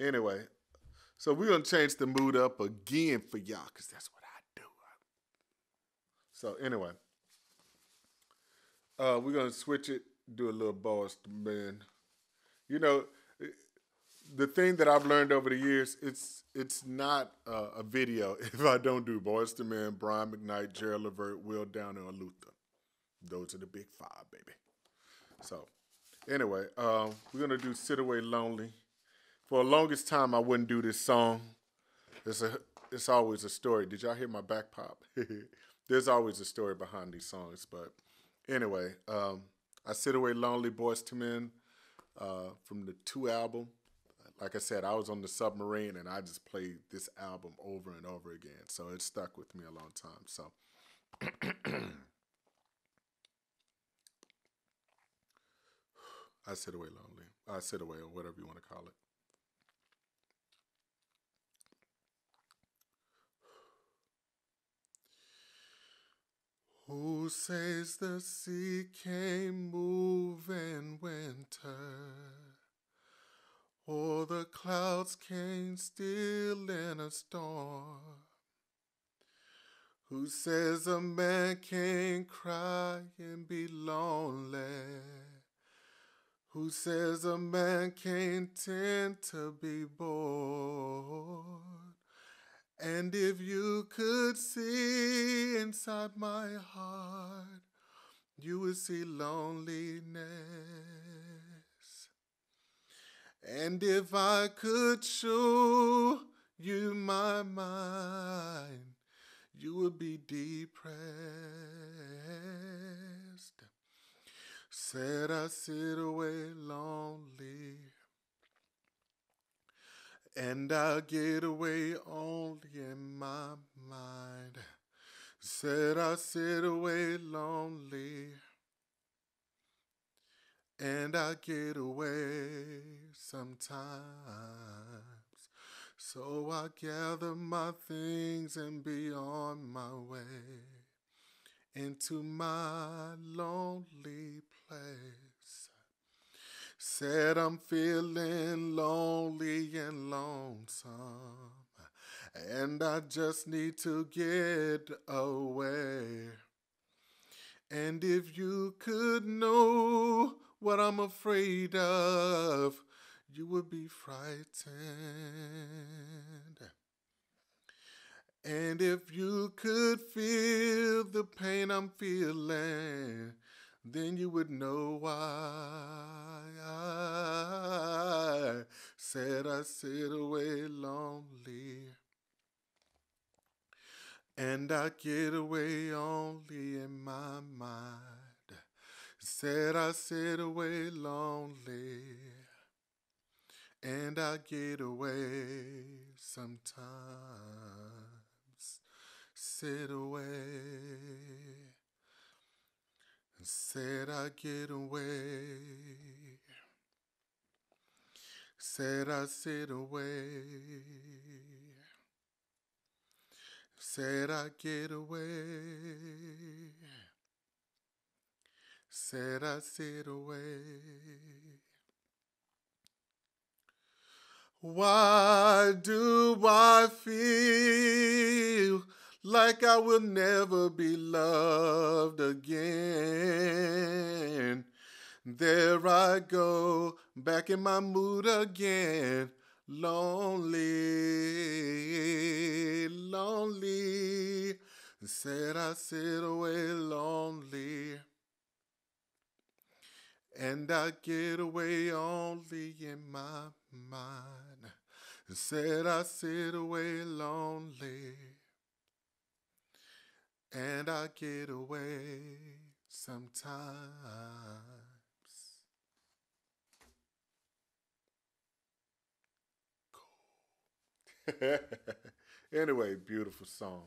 Anyway, so we're gonna change the mood up again for y'all, cause that's what I do. So anyway, uh, we're gonna switch it, do a little boss man. You know, the thing that I've learned over the years, it's it's not uh, a video if I don't do Boyz II Men, Brian McKnight, Gerald Levert, Will Downing, or Luther. Those are the big five, baby. So, anyway, uh, we're gonna do "Sit Away Lonely." For the longest time, I wouldn't do this song. It's a it's always a story. Did y'all hear my back pop? There's always a story behind these songs, but anyway, um, I "Sit Away Lonely," Boyz II Men, uh, from the two album like I said, I was on the submarine and I just played this album over and over again. So it stuck with me a long time. So I sit away lonely. I sit away or whatever you want to call it. Who says the sea can't move in winter? or the clouds came still in a storm. Who says a man can't cry and be lonely? Who says a man can't tend to be bored? And if you could see inside my heart, would see loneliness. And if I could show you my mind, you would be depressed. Said I sit away lonely, and I get away only in my mind. Said I sit away lonely and I get away sometimes. So I gather my things and be on my way into my lonely place. Said I'm feeling lonely and lonesome, and I just need to get away. And if you could know what I'm afraid of, you would be frightened. And if you could feel the pain I'm feeling, then you would know why I said I sit away lonely. And I get away only in my mind. Said I sit away lonely, and I get away sometimes. Sit away, and said I get away. Said I sit away. Said I get away said I sit away. Why do I feel like I will never be loved again? There I go, back in my mood again. Lonely, lonely. Said I sit away lonely and I get away only in my mind. Said I sit away lonely, and I get away sometimes. Anyway, beautiful song.